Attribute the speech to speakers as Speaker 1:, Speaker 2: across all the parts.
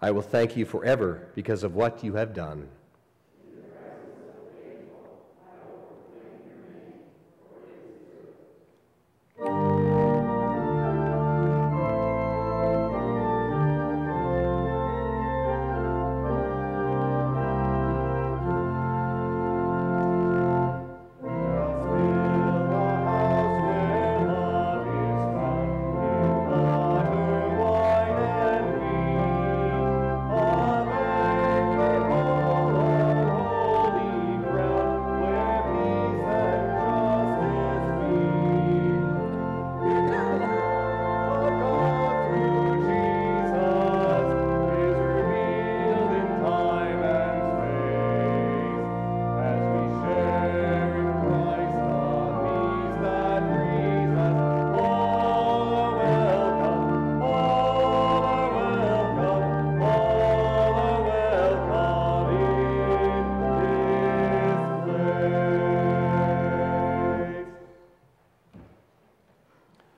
Speaker 1: I will thank you forever because of what you have done.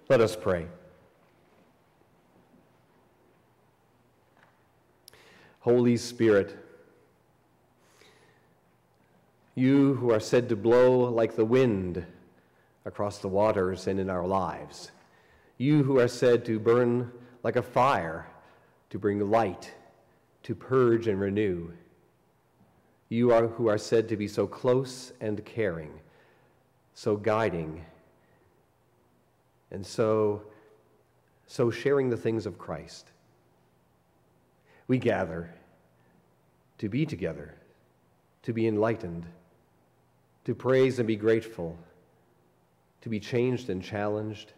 Speaker 1: Let us pray. Holy Spirit, you who are said to blow like the wind across the waters and in our lives, you who are said to burn like a fire, to bring light, to purge and renew, you are, who are said to be so close and caring, so guiding and so, so sharing the things of Christ. We gather to be together, to be enlightened, to praise and be grateful, to be changed and challenged,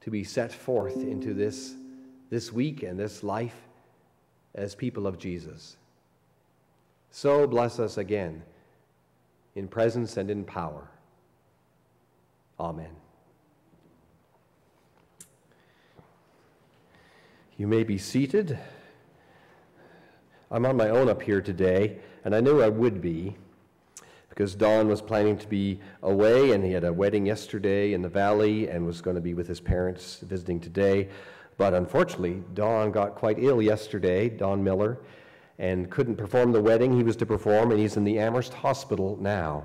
Speaker 1: to be set forth into this, this week and this life as people of Jesus. So bless us again in presence and in power. Amen. You may be seated. I'm on my own up here today, and I knew I would be because Don was planning to be away, and he had a wedding yesterday in the valley and was going to be with his parents visiting today. But unfortunately, Don got quite ill yesterday, Don Miller, and couldn't perform the wedding he was to perform, and he's in the Amherst Hospital now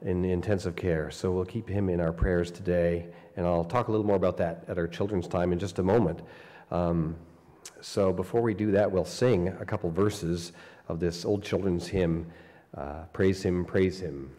Speaker 1: in intensive care. So we'll keep him in our prayers today, and I'll talk a little more about that at our children's time in just a moment. Um, so before we do that, we'll sing a couple verses of this old children's hymn, uh, Praise Him, Praise Him.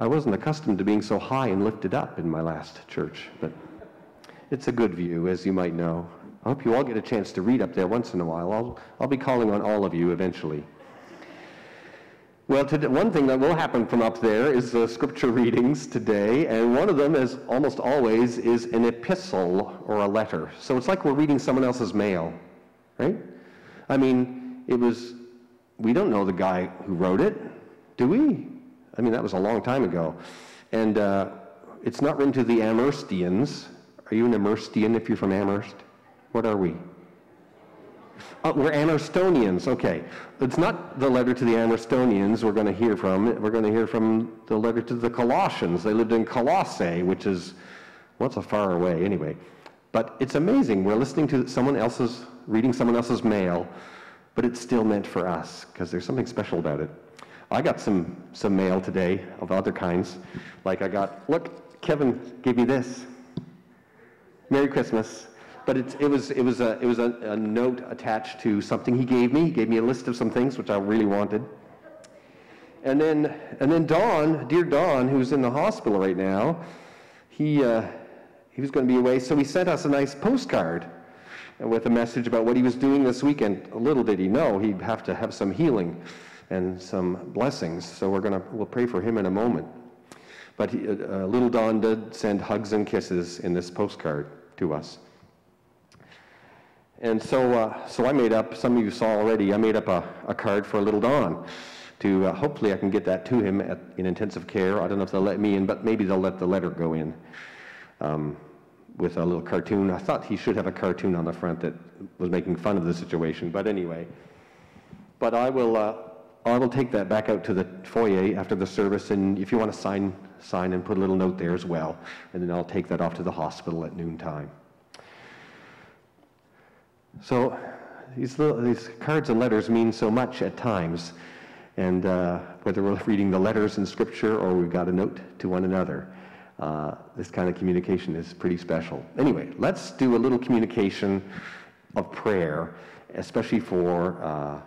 Speaker 1: I wasn't accustomed to being so high and lifted up in my last church, but it's a good view, as you might know. I hope you all get a chance to read up there once in a while. I'll, I'll be calling on all of you eventually. Well, today, one thing that will happen from up there is the scripture readings today, and one of them, as almost always, is an epistle or a letter. So it's like we're reading someone else's mail, right? I mean, it was, we don't know the guy who wrote it, do we? I mean, that was a long time ago. And uh, it's not written to the Amherstians. Are you an Amherstian if you're from Amherst? What are we? Uh, we're Amerstonians. Okay. It's not the letter to the Amerstonians we're going to hear from. We're going to hear from the letter to the Colossians. They lived in Colossae, which is, what's well, a far away anyway. But it's amazing. We're listening to someone else's, reading someone else's mail, but it's still meant for us because there's something special about it. I got some, some mail today of other kinds. Like I got, look, Kevin gave me this. Merry Christmas. But it, it was, it was, a, it was a, a note attached to something he gave me. He gave me a list of some things which I really wanted. And then, and then Don, dear Don, who's in the hospital right now, he, uh, he was going to be away, so he sent us a nice postcard with a message about what he was doing this weekend. Little did he know he'd have to have some healing and some blessings. So we're going to we'll pray for him in a moment. But he, uh, uh, little Don did send hugs and kisses in this postcard to us. And so, uh, so I made up, some of you saw already, I made up a, a card for little Don to uh, hopefully I can get that to him at, in intensive care. I don't know if they'll let me in, but maybe they'll let the letter go in um, with a little cartoon. I thought he should have a cartoon on the front that was making fun of the situation, but anyway. But I will, uh, I will take that back out to the foyer after the service, and if you want to sign, sign and put a little note there as well, and then I'll take that off to the hospital at noontime. So these, little, these cards and letters mean so much at times. And uh, whether we're reading the letters in Scripture or we've got a note to one another, uh, this kind of communication is pretty special. Anyway, let's do a little communication of prayer, especially for, uh,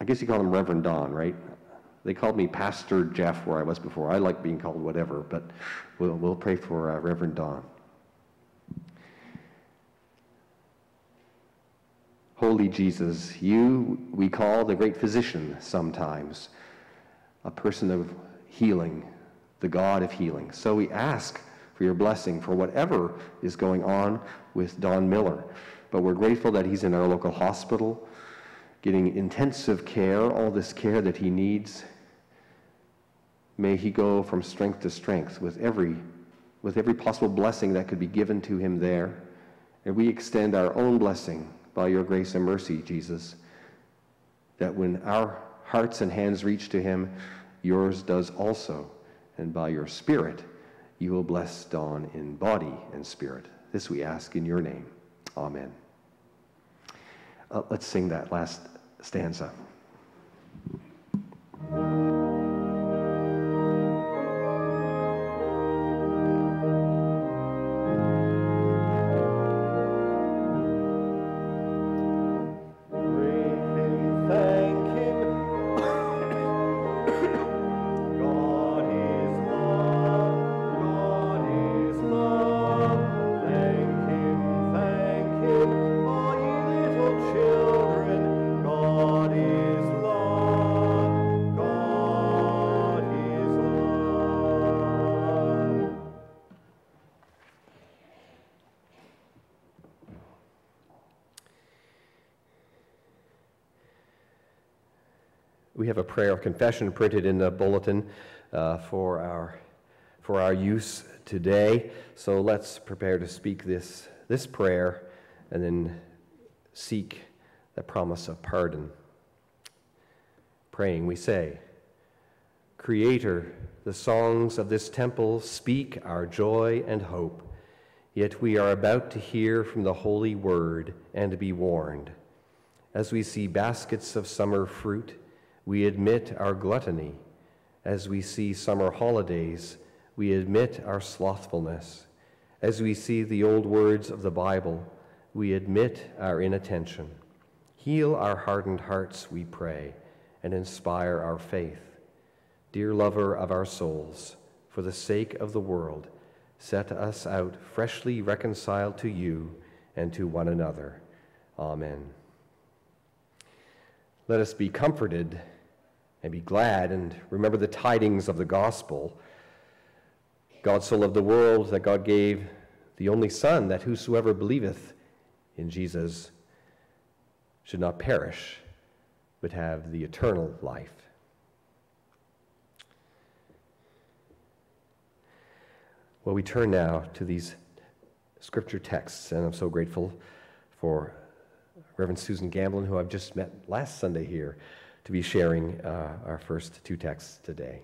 Speaker 1: I guess you call him Reverend Don, right? They called me Pastor Jeff where I was before. I like being called whatever, but we'll, we'll pray for uh, Reverend Don. Holy Jesus, you we call the great physician sometimes, a person of healing, the God of healing. So we ask for your blessing for whatever is going on with Don Miller. But we're grateful that he's in our local hospital, getting intensive care, all this care that he needs. May he go from strength to strength with every, with every possible blessing that could be given to him there. And we extend our own blessing by your grace and mercy, Jesus, that when our hearts and hands reach to him, yours does also. And by your Spirit, you will bless Don in body and spirit. This we ask in your name. Amen. Uh, let's sing that last stanza. We have a prayer of confession printed in the bulletin uh, for, our, for our use today. So let's prepare to speak this, this prayer and then seek the promise of pardon. Praying, we say, Creator, the songs of this temple speak our joy and hope. Yet we are about to hear from the holy word and be warned. As we see baskets of summer fruit, we admit our gluttony. As we see summer holidays, we admit our slothfulness. As we see the old words of the Bible, we admit our inattention. Heal our hardened hearts, we pray, and inspire our faith. Dear lover of our souls, for the sake of the world, set us out freshly reconciled to you and to one another. Amen. Let us be comforted and be glad and remember the tidings of the gospel. God so loved the world that God gave the only Son, that whosoever believeth in Jesus should not perish, but have the eternal life. Well, we turn now to these scripture texts, and I'm so grateful for Reverend Susan Gamblin, who I've just met last Sunday here, to be sharing uh, our first two texts today.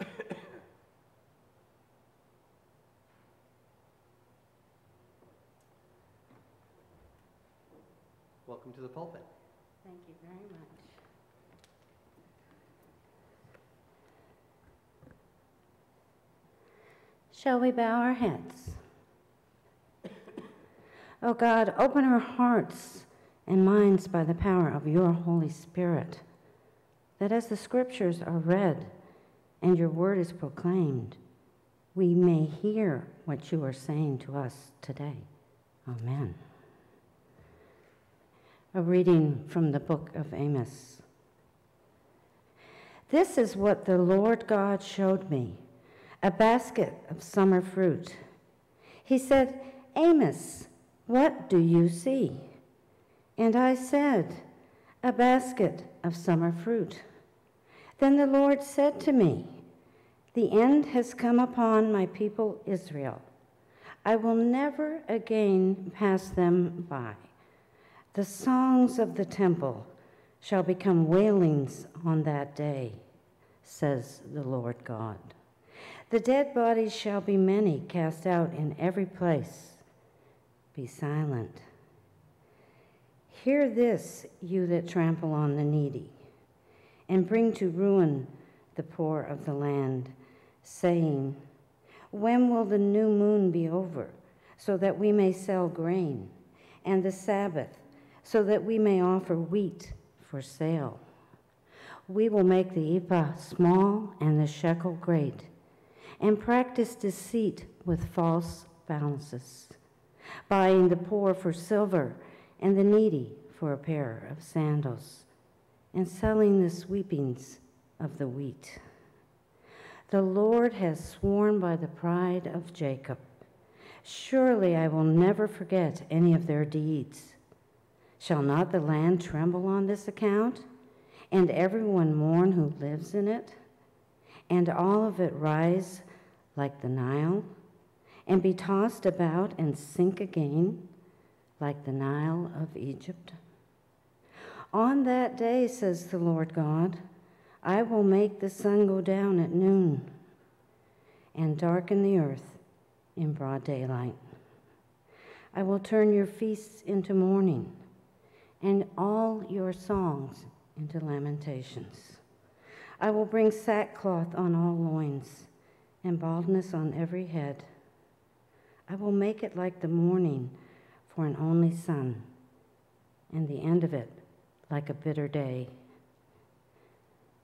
Speaker 1: Welcome to the pulpit.
Speaker 2: Thank you very much. Shall we bow our heads? Oh God, open our hearts and minds by the power of your Holy Spirit, that as the scriptures are read and your word is proclaimed, we may hear what you are saying to us today. Amen. A reading from the book of Amos. This is what the Lord God showed me a basket of summer fruit. He said, Amos, what do you see? And I said, A basket of summer fruit. Then the Lord said to me, The end has come upon my people Israel. I will never again pass them by. The songs of the temple shall become wailings on that day, says the Lord God. The dead bodies shall be many, cast out in every place. Be silent. Hear this, you that trample on the needy, and bring to ruin the poor of the land, saying, When will the new moon be over, so that we may sell grain, and the Sabbath? so that we may offer wheat for sale. We will make the ephah small and the shekel great, and practice deceit with false balances, buying the poor for silver and the needy for a pair of sandals, and selling the sweepings of the wheat. The Lord has sworn by the pride of Jacob, Surely I will never forget any of their deeds. Shall not the land tremble on this account, and everyone mourn who lives in it, and all of it rise like the Nile, and be tossed about and sink again like the Nile of Egypt? On that day, says the Lord God, I will make the sun go down at noon and darken the earth in broad daylight. I will turn your feasts into mourning and all your songs into lamentations. I will bring sackcloth on all loins and baldness on every head. I will make it like the morning for an only son, and the end of it like a bitter day.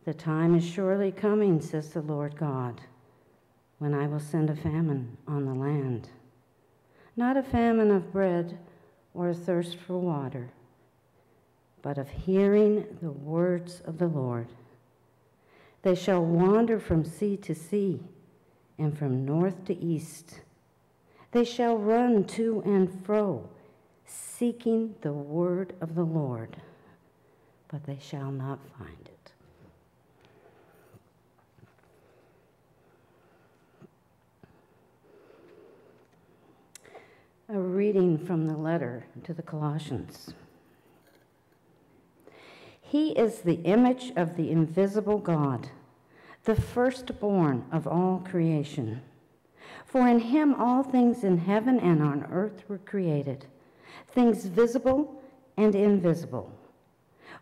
Speaker 2: The time is surely coming, says the Lord God, when I will send a famine on the land. Not a famine of bread or a thirst for water but of hearing the words of the Lord. They shall wander from sea to sea and from north to east. They shall run to and fro, seeking the word of the Lord, but they shall not find it. A reading from the letter to the Colossians. He is the image of the invisible God, the firstborn of all creation. For in him all things in heaven and on earth were created, things visible and invisible,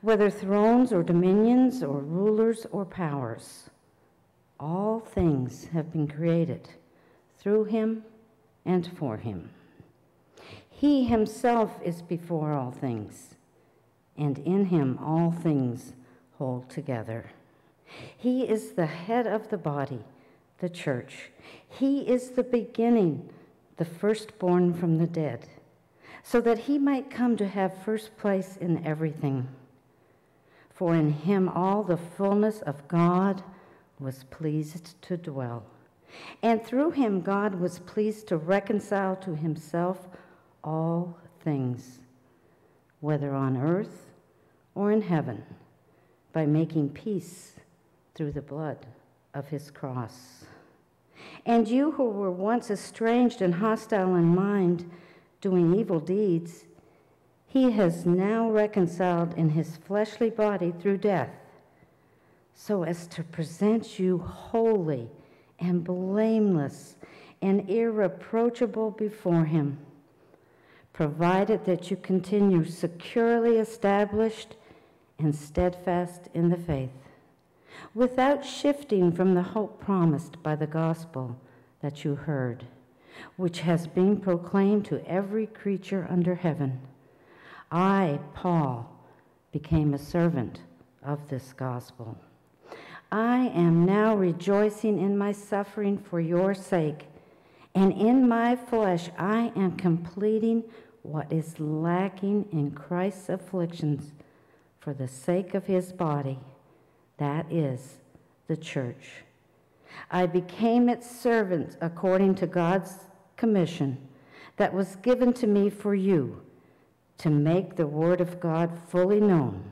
Speaker 2: whether thrones or dominions or rulers or powers. All things have been created through him and for him. He himself is before all things and in him all things hold together. He is the head of the body, the church. He is the beginning, the firstborn from the dead, so that he might come to have first place in everything. For in him all the fullness of God was pleased to dwell. And through him God was pleased to reconcile to himself all things, whether on earth or in heaven by making peace through the blood of his cross. And you who were once estranged and hostile in mind, doing evil deeds, he has now reconciled in his fleshly body through death, so as to present you holy and blameless and irreproachable before him, provided that you continue securely established and steadfast in the faith without shifting from the hope promised by the gospel that you heard, which has been proclaimed to every creature under heaven. I, Paul, became a servant of this gospel. I am now rejoicing in my suffering for your sake, and in my flesh I am completing what is lacking in Christ's afflictions for the sake of his body that is the church. I became its servant according to God's commission that was given to me for you to make the Word of God fully known,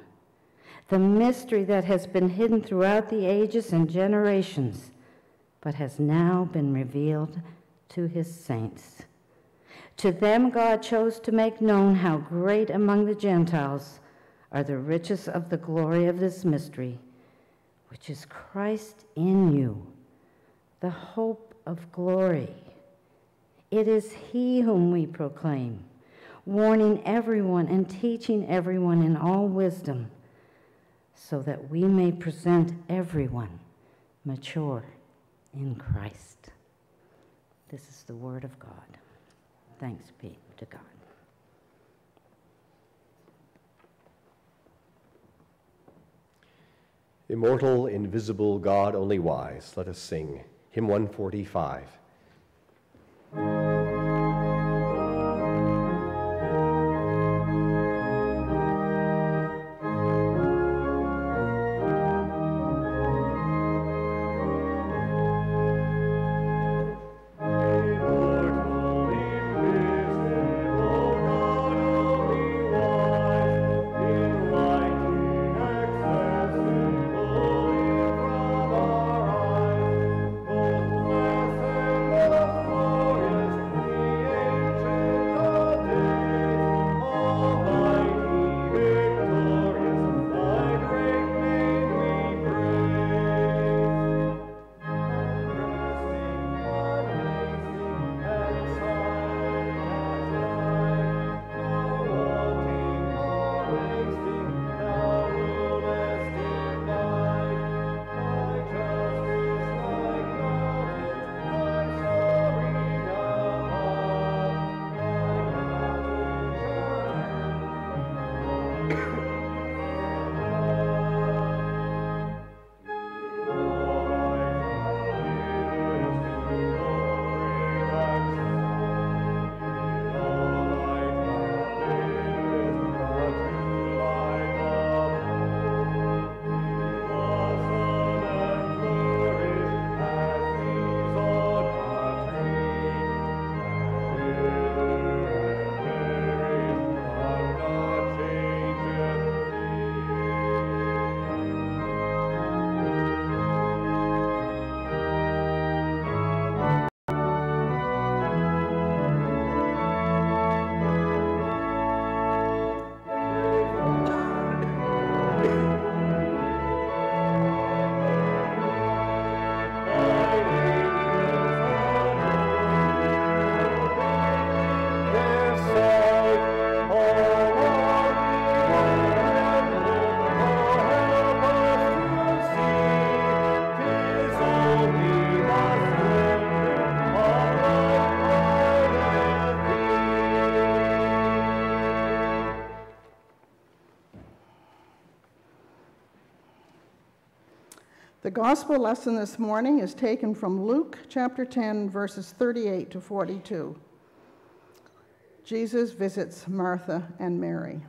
Speaker 2: the mystery that has been hidden throughout the ages and generations, but has now been revealed to his saints. To them, God chose to make known how great among the Gentiles are the riches of the glory of this mystery which is Christ in you, the hope of glory. It is He whom we proclaim, warning everyone and teaching everyone in all wisdom, so that we may present everyone mature in Christ. This is the Word of God. Thanks be to God.
Speaker 1: Immortal, invisible, God only wise, let us sing. Hymn 145.
Speaker 3: Gospel lesson this morning is taken from Luke chapter 10, verses 38 to 42. Jesus visits Martha and Mary.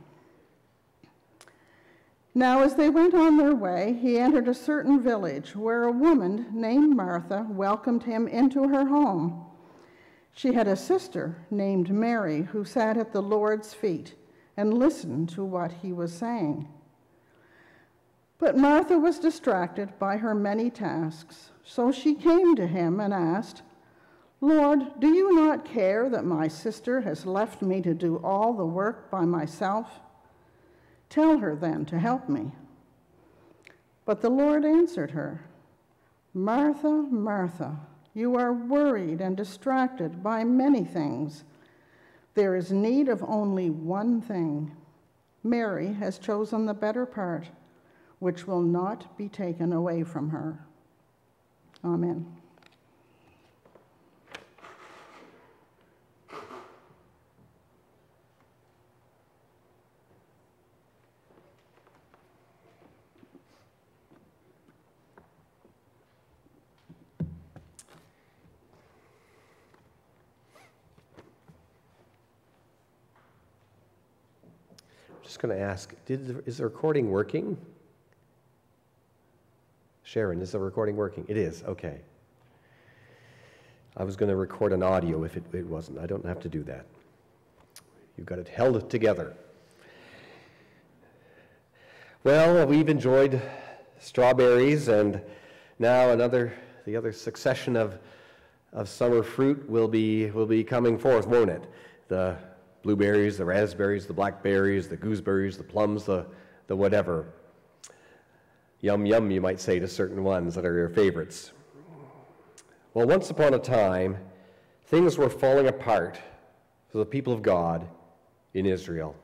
Speaker 3: Now, as they went on their way, he entered a certain village where a woman named Martha welcomed him into her home. She had a sister named Mary who sat at the Lord's feet and listened to what he was saying. But Martha was distracted by her many tasks, so she came to him and asked, Lord, do you not care that my sister has left me to do all the work by myself? Tell her then to help me. But the Lord answered her, Martha, Martha, you are worried and distracted by many things. There is need of only one thing. Mary has chosen the better part which will not be taken away from her. Amen.
Speaker 1: I'm just going to ask did, is the recording working? Sharon, is the recording working? It is, okay. I was going to record an audio if it, it wasn't. I don't have to do that. You've got it held together. Well, we've enjoyed strawberries, and now another, the other succession of, of summer fruit will be, will be coming forth, won't it? The blueberries, the raspberries, the blackberries, the gooseberries, the plums, the, the whatever. Yum, yum, you might say to certain ones that are your favorites. Well, once upon a time, things were falling apart for the people of God in Israel.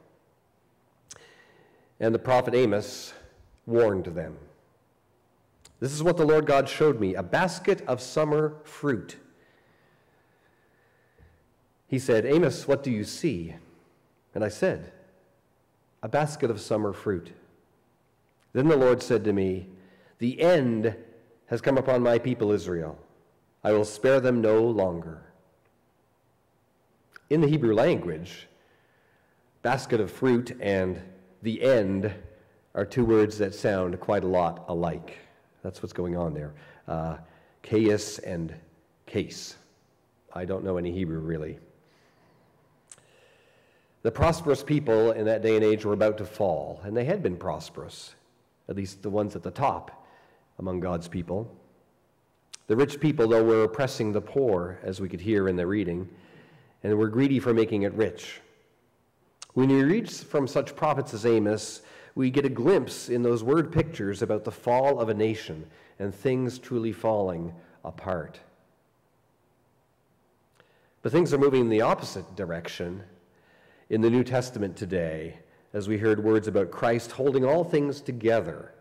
Speaker 1: And the prophet Amos warned them. This is what the Lord God showed me a basket of summer fruit. He said, Amos, what do you see? And I said, A basket of summer fruit. Then the Lord said to me, The end has come upon my people Israel. I will spare them no longer. In the Hebrew language, basket of fruit and the end are two words that sound quite a lot alike. That's what's going on there. Uh, chaos and case. I don't know any Hebrew really. The prosperous people in that day and age were about to fall, and they had been prosperous at least the ones at the top among God's people. The rich people, though, were oppressing the poor, as we could hear in the reading, and were greedy for making it rich. When you read from such prophets as Amos, we get a glimpse in those word pictures about the fall of a nation and things truly falling apart. But things are moving in the opposite direction in the New Testament today as we heard words about Christ holding all things together,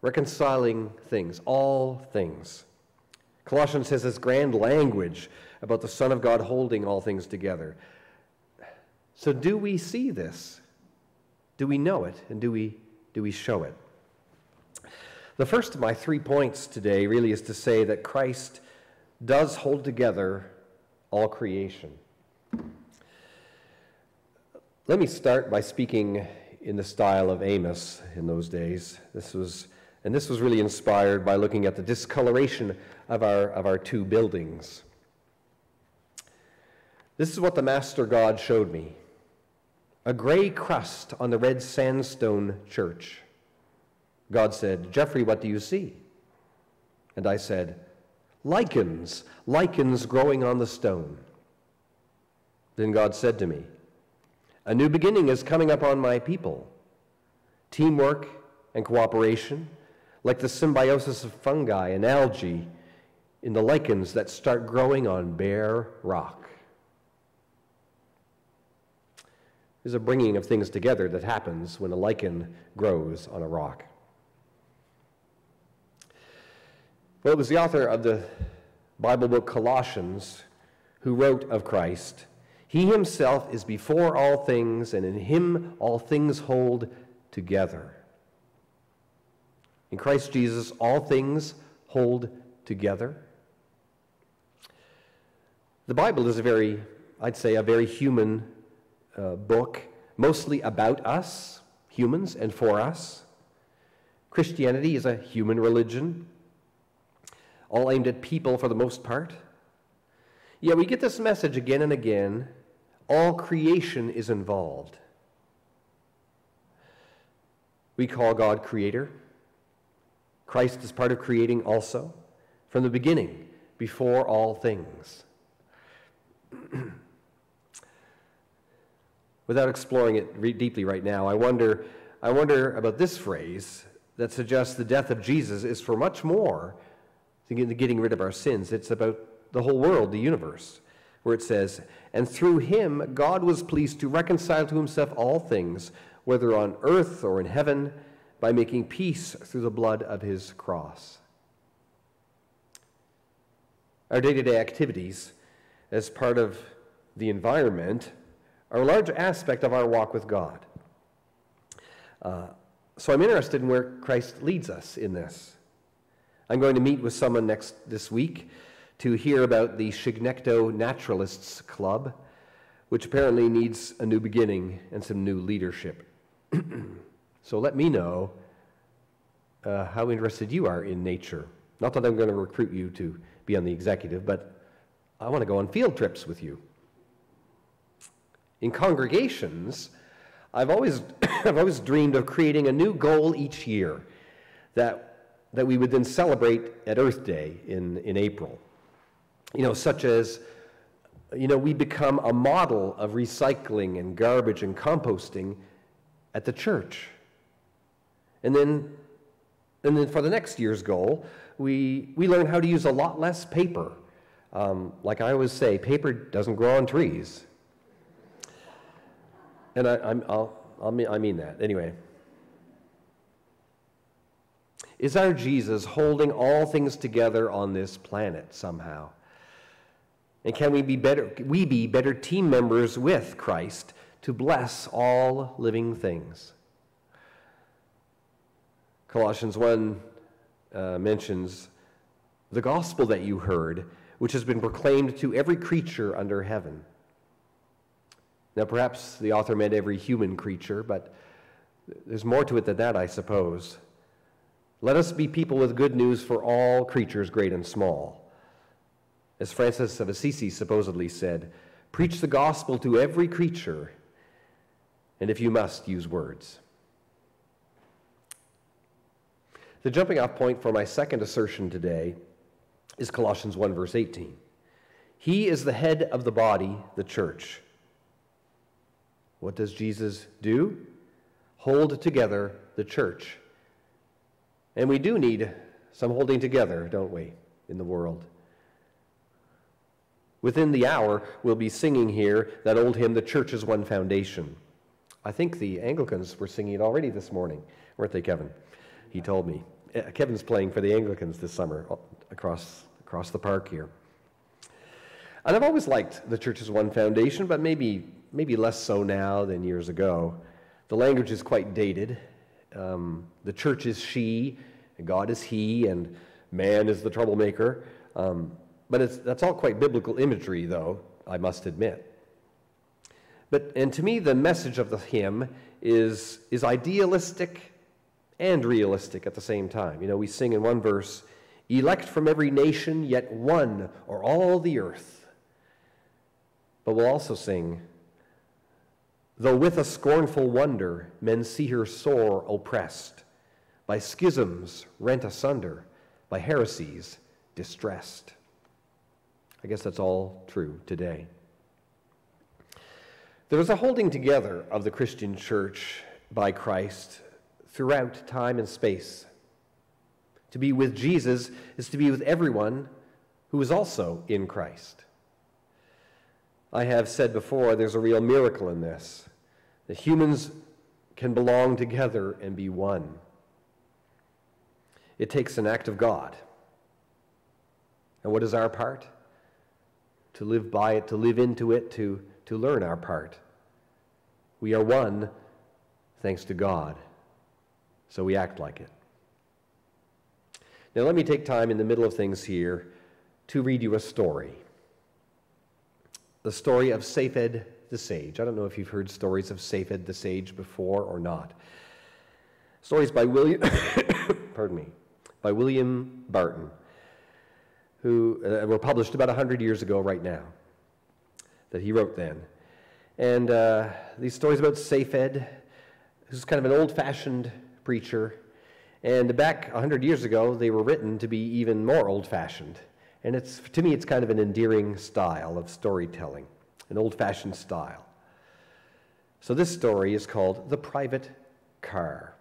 Speaker 1: reconciling things, all things. Colossians says this grand language about the Son of God holding all things together. So, do we see this? Do we know it? And do we, do we show it? The first of my three points today really is to say that Christ does hold together all creation. Let me start by speaking in the style of Amos in those days. This was, and this was really inspired by looking at the discoloration of our, of our two buildings. This is what the Master God showed me a gray crust on the red sandstone church. God said, Jeffrey, what do you see? And I said, Lichens, lichens growing on the stone. Then God said to me, a new beginning is coming upon my people. Teamwork and cooperation, like the symbiosis of fungi and algae in the lichens that start growing on bare rock. There's a bringing of things together that happens when a lichen grows on a rock. Well, it was the author of the Bible book Colossians who wrote of Christ he himself is before all things, and in him all things hold together. In Christ Jesus, all things hold together. The Bible is a very, I'd say, a very human uh, book, mostly about us, humans, and for us. Christianity is a human religion, all aimed at people for the most part. Yet we get this message again and again all creation is involved. We call God creator, Christ is part of creating also, from the beginning, before all things. Without exploring it deeply right now, I wonder, I wonder about this phrase that suggests the death of Jesus is for much more than getting rid of our sins. It's about the whole world, the universe, where it says, And through him God was pleased to reconcile to himself all things, whether on earth or in heaven, by making peace through the blood of his cross. Our day to day activities, as part of the environment, are a large aspect of our walk with God. Uh, so I'm interested in where Christ leads us in this. I'm going to meet with someone next this week to hear about the Chignecto Naturalists Club, which apparently needs a new beginning and some new leadership. so let me know uh, how interested you are in nature. Not that I'm going to recruit you to be on the executive, but I want to go on field trips with you. In congregations, I've always, I've always dreamed of creating a new goal each year that, that we would then celebrate at Earth Day in, in April. You know, such as, you know, we become a model of recycling and garbage and composting at the church. And then, and then for the next year's goal, we, we learn how to use a lot less paper. Um, like I always say, paper doesn't grow on trees. And I, I'm, I'll, I'll mean, I mean that. Anyway. Is our Jesus holding all things together on this planet somehow? And can we be better, we be better team members with Christ to bless all living things? Colossians 1 uh, mentions the gospel that you heard, which has been proclaimed to every creature under heaven. Now, perhaps the author meant every human creature, but there's more to it than that, I suppose. Let us be people with good news for all creatures, great and small. As Francis of Assisi supposedly said, preach the gospel to every creature, and if you must, use words. The jumping off point for my second assertion today is Colossians 1, verse 18. He is the head of the body, the church. What does Jesus do? Hold together the church. And we do need some holding together, don't we, in the world? Within the hour, we'll be singing here that old hymn, The Church is One Foundation. I think the Anglicans were singing it already this morning, weren't they, Kevin? He told me. Uh, Kevin's playing for the Anglicans this summer uh, across, across the park here. And I've always liked the Church is One Foundation, but maybe maybe less so now than years ago. The language is quite dated. Um, the church is she, God is he, and man is the troublemaker. Um, but that's all quite biblical imagery, though, I must admit. But, and to me, the message of the hymn is, is idealistic and realistic at the same time. You know, we sing in one verse, elect from every nation, yet one or all the earth. But we'll also sing, Though with a scornful wonder men see her sore oppressed, by schisms rent asunder, by heresies distressed. I guess that's all true today. There is a holding together of the Christian church by Christ throughout time and space. To be with Jesus is to be with everyone who is also in Christ. I have said before, there's a real miracle in this that humans can belong together and be one. It takes an act of God. And what is our part? To live by it, to live into it, to, to learn our part. We are one thanks to God. So we act like it. Now, let me take time in the middle of things here to read you a story the story of Safed the Sage. I don't know if you've heard stories of Safed the Sage before or not. Stories by William, pardon me, by William Barton, who uh, were published about 100 years ago right now, that he wrote then. And uh, these stories about Safed, who's kind of an old fashioned preacher, And back 100 years ago, they were written to be even more old fashioned. And it's, to me, it's kind of an endearing style of storytelling, an old fashioned style. So this story is called The Private Car,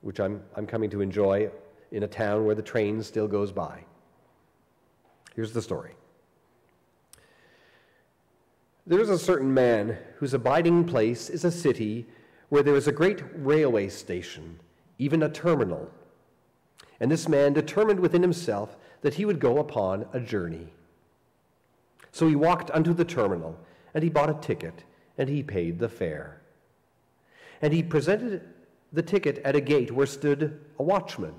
Speaker 1: which I'm, I'm coming to enjoy in a town where the train still goes by. Here's the story. There is a certain man whose abiding place is a city where there is a great railway station, even a terminal. And this man determined within himself that he would go upon a journey. So he walked unto the terminal, and he bought a ticket, and he paid the fare. And he presented the ticket at a gate where stood a watchman.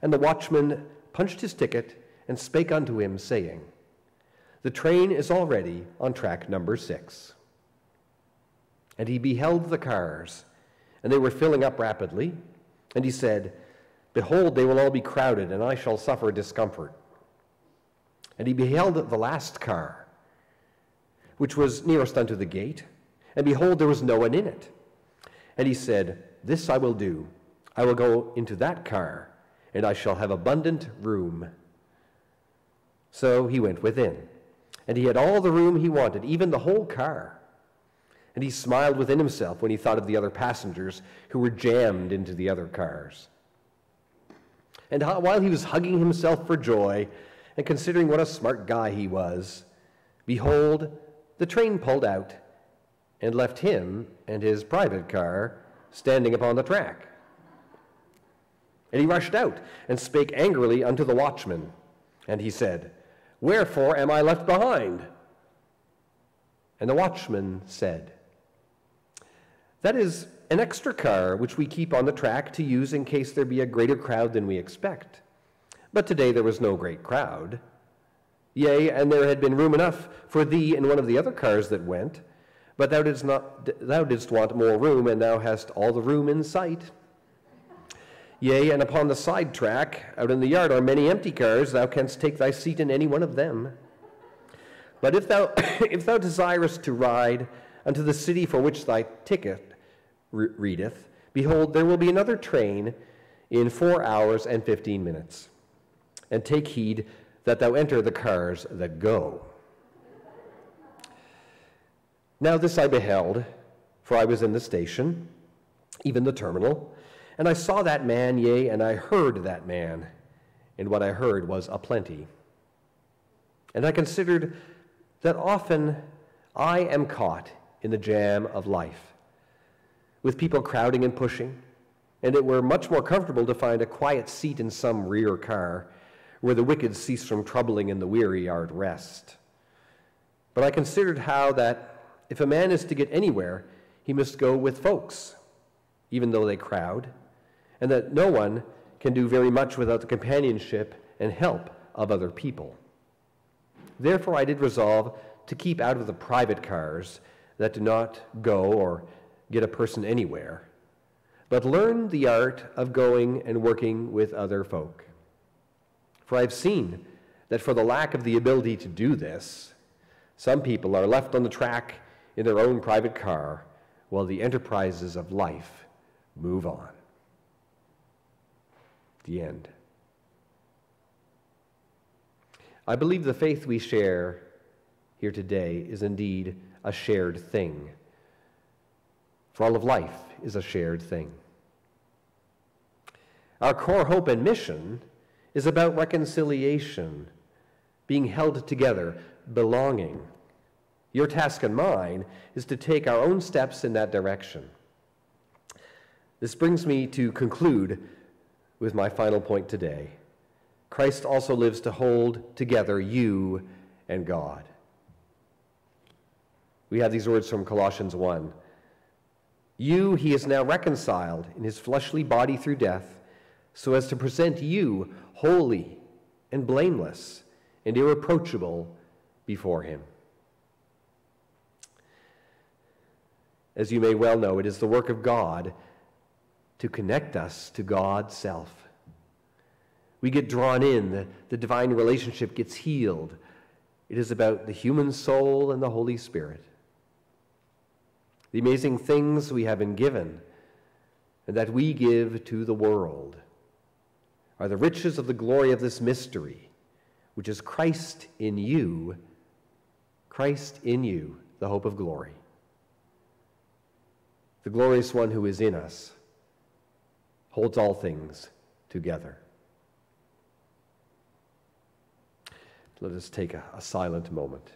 Speaker 1: And the watchman punched his ticket and spake unto him, saying, The train is already on track number six. And he beheld the cars, and they were filling up rapidly. And he said, Behold, they will all be crowded, and I shall suffer discomfort. And he beheld the last car, which was nearest unto the gate, and behold, there was no one in it. And he said, This I will do. I will go into that car, and I shall have abundant room. So he went within, and he had all the room he wanted, even the whole car. And he smiled within himself when he thought of the other passengers who were jammed into the other cars. And while he was hugging himself for joy and considering what a smart guy he was, behold, the train pulled out and left him and his private car standing upon the track. And he rushed out and spake angrily unto the watchman. And he said, Wherefore am I left behind? And the watchman said, That is an extra car which we keep on the track to use in case there be a greater crowd than we expect. But today there was no great crowd. Yea, and there had been room enough for thee in one of the other cars that went, but thou didst, not, thou didst want more room, and thou hast all the room in sight. Yea, and upon the side track, out in the yard, are many empty cars. Thou canst take thy seat in any one of them. But if thou, if thou desirest to ride unto the city for which thy ticket re- readeth, behold, there will be another train in four hours and fifteen minutes. And take heed that thou enter the cars that go. Now this I beheld, for I was in the station, even the terminal. And I saw that man, yea, and I heard that man. And what I heard was a plenty. And I considered that often I am caught in the jam of life, with people crowding and pushing, and it were much more comfortable to find a quiet seat in some rear car where the wicked cease from troubling and the weary are at rest. But I considered how that if a man is to get anywhere, he must go with folks, even though they crowd and that no one can do very much without the companionship and help of other people. Therefore, I did resolve to keep out of the private cars that do not go or get a person anywhere, but learn the art of going and working with other folk. For I've seen that for the lack of the ability to do this, some people are left on the track in their own private car while the enterprises of life move on the end. I believe the faith we share here today is indeed a shared thing. For all of life is a shared thing. Our core hope and mission is about reconciliation, being held together, belonging. Your task and mine is to take our own steps in that direction. This brings me to conclude with my final point today. Christ also lives to hold together you and God. We have these words from Colossians 1. You he is now reconciled in his fleshly body through death, so as to present you holy and blameless and irreproachable before him. As you may well know, it is the work of God to connect us to God's self. We get drawn in, the, the divine relationship gets healed. It is about the human soul and the Holy Spirit. The amazing things we have been given and that we give to the world are the riches of the glory of this mystery, which is Christ in you, Christ in you, the hope of glory. The glorious one who is in us holds all things together. Let us take a, a silent moment.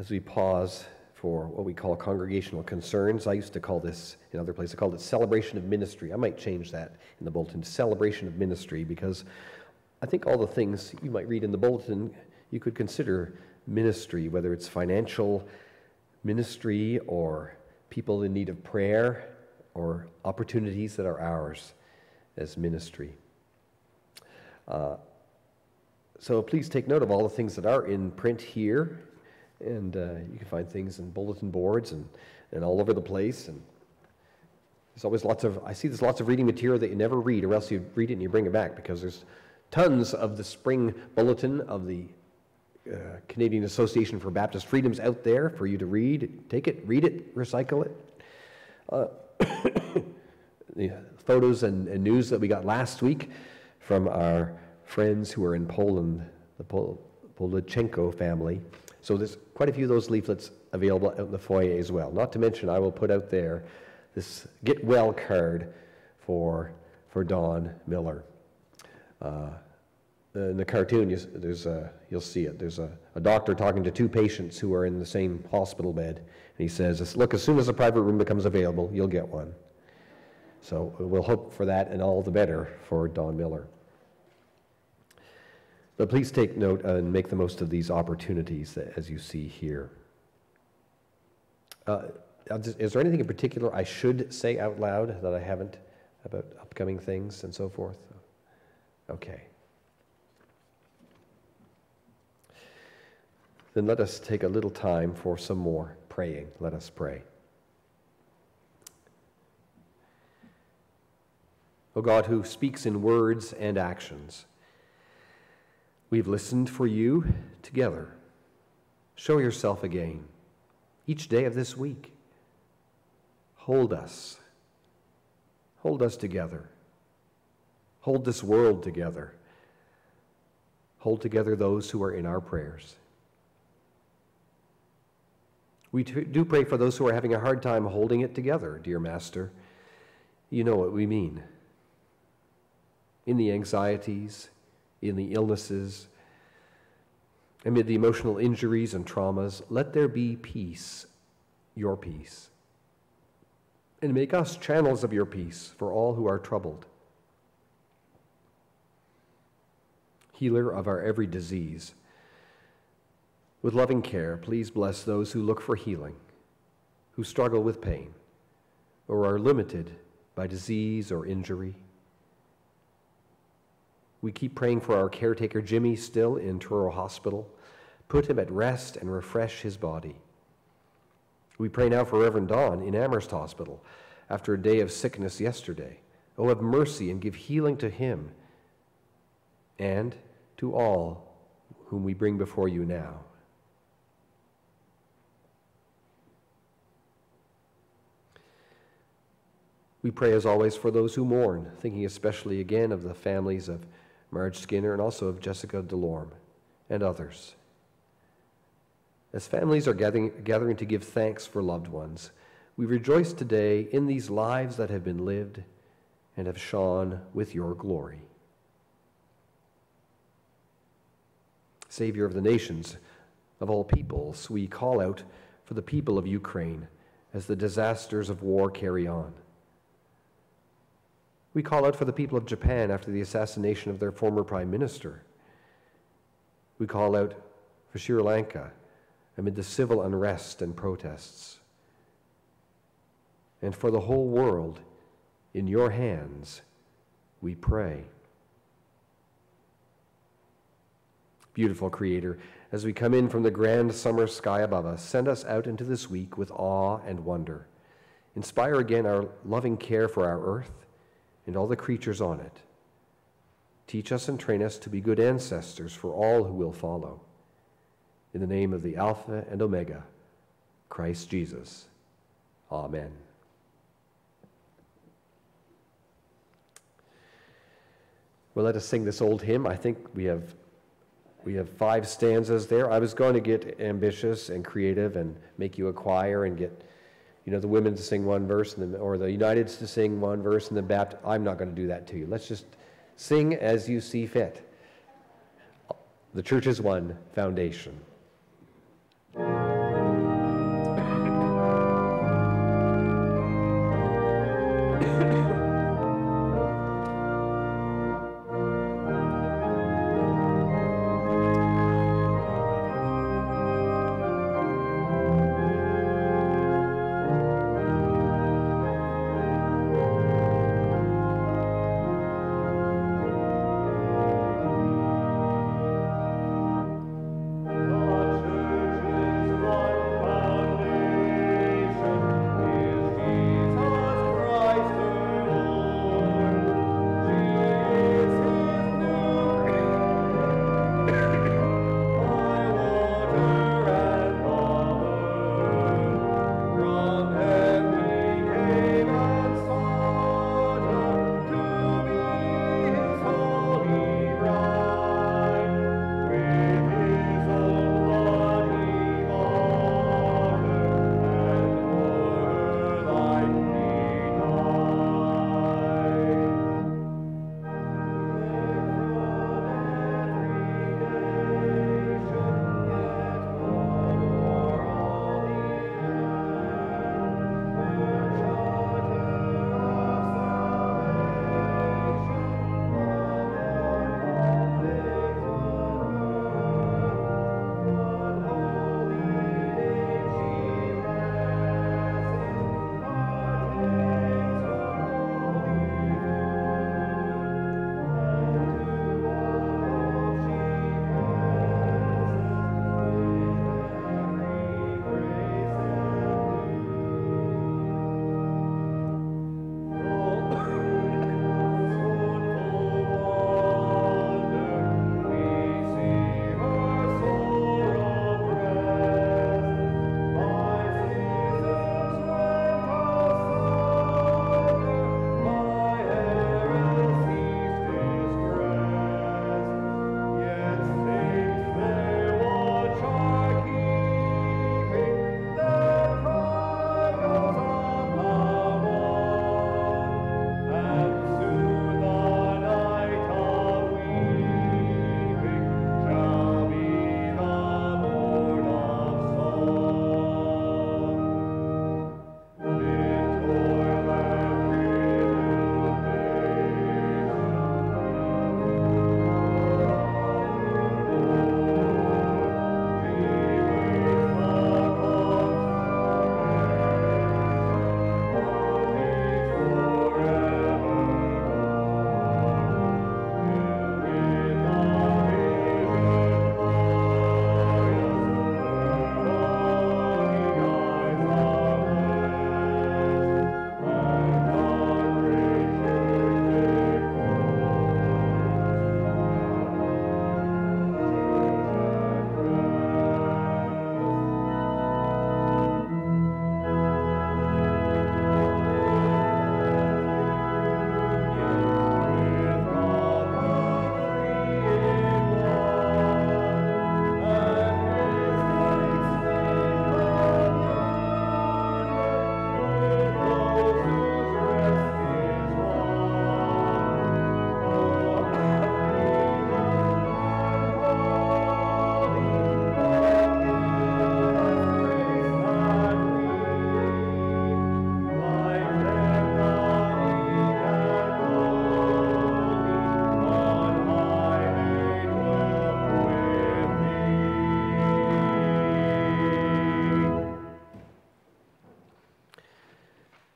Speaker 1: As we pause for what we call congregational concerns. I used to call this, in other places, I called it celebration of ministry. I might change that in the bulletin, celebration of ministry, because I think all the things you might read in the bulletin, you could consider ministry, whether it's financial ministry or people in need of prayer or opportunities that are ours as ministry. Uh, so please take note of all the things that are in print here and uh, you can find things in bulletin boards and, and all over the place. And there's always lots of, I see there's lots of reading material that you never read, or else you read it and you bring it back because there's tons of the spring bulletin of the uh, Canadian Association for Baptist Freedoms out there for you to read. Take it, read it, recycle it. Uh, the photos and, and, news that we got last week from our friends who are in Poland, the Pol- Polachenko family. So there's quite a few of those leaflets available out in the foyer as well. Not to mention, I will put out there this get well card for, for Don Miller. Uh, in the cartoon, you, there's a, you'll see it. There's a, a doctor talking to two patients who are in the same hospital bed. And he says, Look, as soon as a private room becomes available, you'll get one. So we'll hope for that and all the better for Don Miller. But please take note and make the most of these opportunities as you see here. Uh, just, is there anything in particular I should say out loud that I haven't about upcoming things and so forth? Okay. Then let us take a little time for some more praying. Let us pray. O God, who speaks in words and actions, We've listened for you together. Show yourself again each day of this week. Hold us. Hold us together. Hold this world together. Hold together those who are in our prayers. We do pray for those who are having a hard time holding it together, dear Master. You know what we mean. In the anxieties, in the illnesses, amid the emotional injuries and traumas, let there be peace, your peace. And make us channels of your peace for all who are troubled. Healer of our every disease, with loving care, please bless those who look for healing, who struggle with pain, or are limited by disease or injury. We keep praying for our caretaker, Jimmy, still in Truro Hospital. Put him at rest and refresh his body. We pray now for Reverend Don in Amherst Hospital after a day of sickness yesterday. Oh, have mercy and give healing to him and to all whom we bring before you now. We pray as always for those who mourn, thinking especially again of the families of Marge Skinner, and also of Jessica Delorme and others. As families are gathering, gathering to give thanks for loved ones, we rejoice today in these lives that have been lived and have shone with your glory. Savior of the nations, of all peoples, we call out for the people of Ukraine as the disasters of war carry on. We call out for the people of Japan after the assassination of their former prime minister. We call out for Sri Lanka amid the civil unrest and protests. And for the whole world, in your hands, we pray. Beautiful Creator, as we come in from the grand summer sky above us, send us out into this week with awe and wonder. Inspire again our loving care for our earth and all the creatures on it. Teach us and train us to be good ancestors for all who will follow. In the name of the Alpha and Omega, Christ Jesus. Amen. Well, let us sing this old hymn. I think we have we have five stanzas there. I was going to get ambitious and creative and make you a choir and get you know the women to sing one verse the, or the Uniteds to sing one verse and the Baptist. I'm not going to do that to you. Let's just sing as you see fit. The church is one foundation.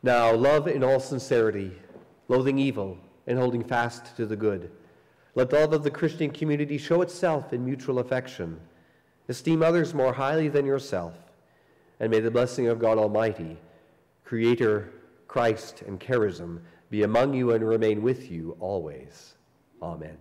Speaker 1: Now, love in all sincerity, loathing evil, and holding fast to the good. Let the love of the Christian community show itself in mutual affection. Esteem others more highly than yourself. And may the blessing of God Almighty, Creator, Christ, and charism be among you and remain with you always. Amen.